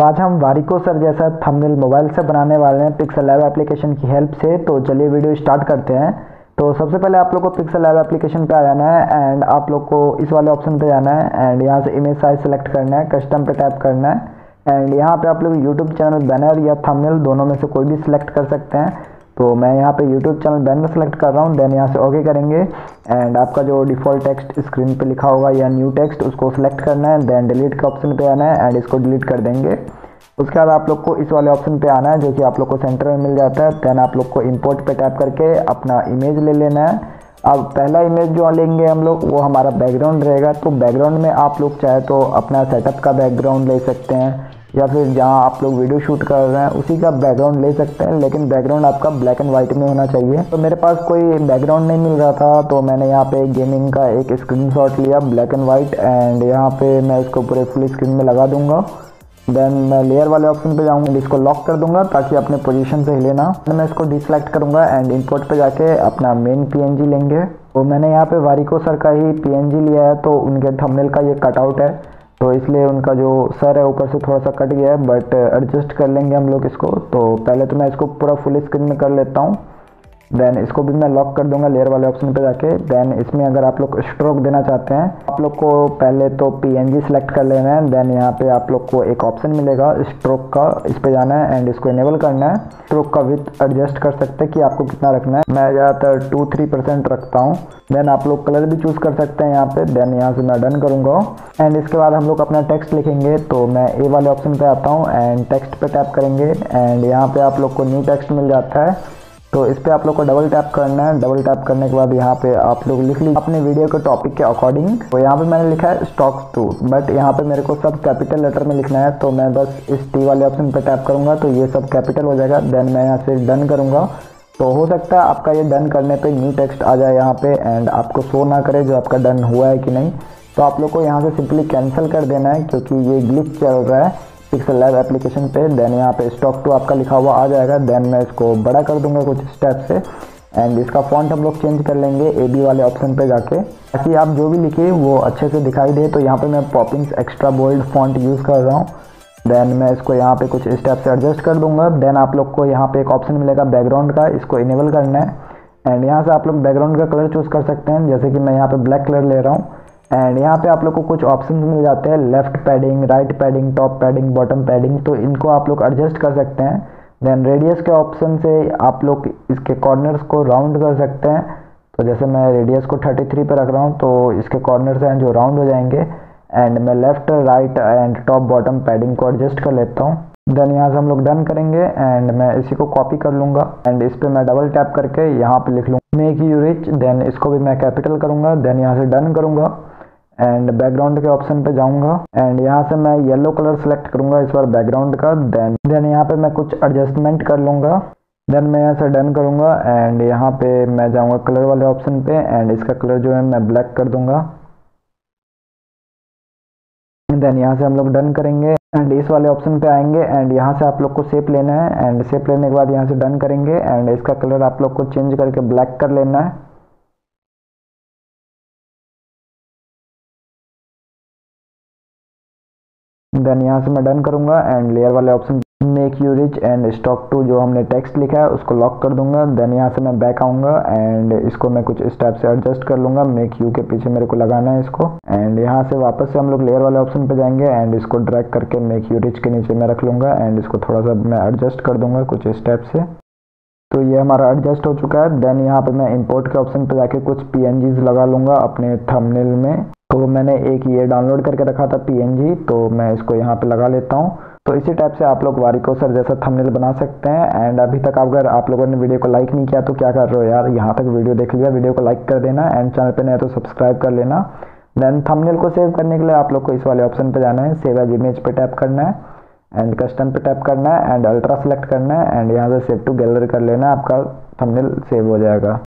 तो आज हम वारिको सर जैसा थंबनेल मोबाइल से बनाने वाले हैं पिक्सल लैब एप्लीकेशन की हेल्प से। तो चलिए वीडियो स्टार्ट करते हैं। तो सबसे पहले आप लोग को पिक्सल लैब एप्लीकेशन पे आ जाना है एंड आप लोग को इस वाले ऑप्शन पे जाना है एंड यहाँ से इमेज साइज़ सेलेक्ट करना है कस्टम पे टैप करना है। एंड यहाँ पे आप लोग यूट्यूब चैनल बैनर या थंबनेल दोनों में से कोई भी सिलेक्ट कर सकते हैं। तो मैं यहाँ पे YouTube चैनल बैनर सेलेक्ट कर रहा हूँ देन यहाँ से ओके करेंगे। एंड आपका जो डिफ़ॉल्ट टेक्स्ट स्क्रीन पे लिखा होगा या न्यू टेक्स्ट उसको सेलेक्ट करना है देन डिलीट के ऑप्शन पे आना है एंड इसको डिलीट कर देंगे। उसके बाद आप लोग को इस वाले ऑप्शन पे आना है, जो कि आप लोग को सेंटर में मिल जाता है। देन आप लोग को इम्पोर्ट पे टैप करके अपना इमेज ले लेना है। अब पहला इमेज जो लेंगे हम लोग, वो हमारा बैकग्राउंड रहेगा। तो बैकग्राउंड में आप लोग चाहे तो अपना सेटअप का बैकग्राउंड ले सकते हैं। या फिर जहाँ आप लोग वीडियो शूट कर रहे हैं, उसी का बैकग्राउंड ले सकते हैं, लेकिन बैकग्राउंड आपका ब्लैक एंड वाइट में होना चाहिए। तो मेरे पास कोई बैकग्राउंड नहीं मिल रहा था तो मैंने यहाँ पे गेमिंग का एक स्क्रीनशॉट लिया ब्लैक एंड वाइट एंड यहाँ पे मैं इसको पूरे फुल स्क्रीन में लगा दूँगा। देन मैं लेयर वाले ऑप्शन पे जाऊँगा, इसको लॉक कर दूँगा, ताकि अपने पोजीशन से हिले ना। मैं इसको डिसलेक्ट करूँगा एंड इंपोर्ट पे जाके अपना मेन पीएनजी लेंगे। तो मैंने यहाँ पे वारिको सर का ही पीएनजी लिया है तो उनके थंबनेल का ये कटआउट है। तो इसलिए उनका जो सर है, ऊपर से थोड़ा सा कट गया है बट एडजस्ट कर लेंगे हम लोग इसको। तो पहले तो मैं इसको पूरा फुल स्क्रीन में कर लेता हूँ। देन इसको भी मैं लॉक कर दूँगा लेयर वाले ऑप्शन पे जाके। देन इसमें अगर आप लोग स्ट्रोक देना चाहते हैं, आप लोग को पहले तो पीएनजी सेलेक्ट कर लेना है। देन यहाँ पे आप लोग को एक ऑप्शन मिलेगा स्ट्रोक का इस पे जाना है एंड इसको इनेबल करना है। स्ट्रोक का विथ एडजस्ट कर सकते हैं कि आपको कितना रखना है। मैं ज़्यादातर टू थ्री परसेंट रखता हूँ। देन आप लोग कलर भी चूज़ कर सकते हैं यहाँ पे। देन यहाँ से मैं डन करूँगा। एंड इसके बाद हम लोग अपना टेक्स्ट लिखेंगे तो मैं ए वाले ऑप्शन पे आता हूँ एंड टेक्स्ट पे टैप करेंगे। एंड यहाँ पे आप लोग को न्यू टेक्स्ट मिल जाता है। तो इस पर आप लोग को डबल टैप करना है। डबल टैप करने के बाद यहाँ पे आप लोग लिख लीजिए अपने वीडियो के टॉपिक के अकॉर्डिंग तो यहाँ पे मैंने लिखा है स्टॉक टू बट यहाँ पे मेरे को सब कैपिटल लेटर में लिखना है तो मैं बस इस टी वाले ऑप्शन पे टैप करूँगा तो ये सब कैपिटल हो जाएगा। देन मैं यहाँ से डन करूँगा। तो हो सकता है आपका ये डन करने पे न्यू टेक्स्ट आ जाए यहाँ पे एंड आपको शो ना करे जो आपका डन हुआ है कि नहीं। तो आप लोग को यहाँ से सिंपली कैंसिल कर देना है, क्योंकि ये ग्लिच चल रहा है। पिक्सल लैब एप्लीकेशन पे देन यहाँ पे स्टॉक टू आपका लिखा हुआ आ जाएगा देन मैं इसको बड़ा कर दूँगा कुछ स्टेप से एंड इसका फॉन्ट हम लोग चेंज कर लेंगे ए बी वाले ऑप्शन पे जाके। ताकि आप जो भी लिखे वो अच्छे से दिखाई दे तो यहाँ पे मैं Poppins extra bold font use कर रहा हूँ। देन मैं इसको यहाँ पे कुछ स्टेप से एडजस्ट कर दूँगा। देन आप लोग को यहाँ पे एक ऑप्शन मिलेगा बैकग्राउंड का, इसको इनेबल करना है। एंड यहाँ से आप लोग बैकग्राउंड का कलर चूज़ कर सकते हैं, जैसे कि मैं यहाँ पे ब्लैक कलर ले रहा हूँ। एंड यहाँ पे आप लोग को कुछ ऑप्शन मिल जाते हैं left padding right padding top padding bottom padding तो इनको आप लोग एडजस्ट कर सकते हैं। देन रेडियस के ऑप्शन से आप लोग इसके कॉर्नर्स को राउंड कर सकते हैं। तो जैसे मैं रेडियस को 33 पे रख रहा हूँ तो इसके कॉर्नर्स हैं जो राउंड हो जाएँगे। एंड मैं left right and top bottom padding को एडजस्ट कर लेता हूँ। देन यहाँ से हम लोग डन करेंगे एंड मैं इसी को कॉपी कर लूँगा। एंड इस पर मैं डबल टैप करके यहाँ पे लिख लूँगा। मेक यू रिच देन इसको भी मैं कैपिटल करूँगा। देन यहाँ से डन करूँगा। एंड बैकग्राउंड के ऑप्शन पे जाऊँगा। एंड यहाँ से मैं येलो कलर सेलेक्ट करूँगा इस बार बैकग्राउंड का देन देन यहाँ पे मैं कुछ एडजस्टमेंट कर लूँगा। देन मैं यहाँ से डन करूँगा। एंड यहाँ पे मैं जाऊँगा कलर वाले ऑप्शन पे। एंड इसका कलर जो है मैं ब्लैक कर दूँगा। देन यहाँ से हम लोग डन करेंगे। एंड इस वाले ऑप्शन पे आएँगे। एंड यहाँ से आप लोग को सेप लेना है। एंड सेप लेने के बाद यहाँ से डन करेंगे। एंड इसका कलर आप लोग को चेंज करके ब्लैक कर लेना है। देन यहाँ से मैं डन करूँगा एंड लेयर वाले option make you rich and stock to जो हमने टेक्स्ट लिखा है, उसको लॉक कर दूँगा। देन यहाँ से मैं बैक आऊँगा एंड इसको मैं कुछ स्टेप से एडजस्ट कर लूँगा। मेक यू के पीछे मेरे को लगाना है इसको। एंड यहाँ से वापस से हम लोग लेयर वाले ऑप्शन पे जाएँगे एंड इसको ड्रैग करके मेक यू रिच के नीचे मैं रख लूँगा। एंड इसको थोड़ा सा मैं एडजस्ट कर दूँगा कुछ स्टेप से। तो ये हमारा एडजस्ट हो चुका है। देन यहाँ पे मैं इंपोर्ट के ऑप्शन पे जाके कुछ पी लगा लूँगा अपने थंबनेल में। तो मैंने एक ये डाउनलोड करके रखा था पीएनजी तो मैं इसको यहाँ पे लगा लेता हूँ। तो इसी टाइप से आप लोग वारिको सर जैसा थंबनेल बना सकते हैं एंड अभी तक अगर आप लोगों ने वीडियो को लाइक नहीं किया तो क्या कर रहे हो यार? यहाँ तक वीडियो देख लिया वीडियो को लाइक कर देना एंड चैनल पे नहीं तो सब्सक्राइब कर लेना। देन थंबनेल को सेव करने के लिए आप लोग को इस वाले ऑप्शन पे जाना है सेव एज इमेज पर टैप करना है एंड कस्टम पे टैप करना है एंड अल्ट्रा सेलेक्ट करना है एंड यहाँ से सेव टू गैलरी कर लेना आपका थंबनेल सेव हो जाएगा।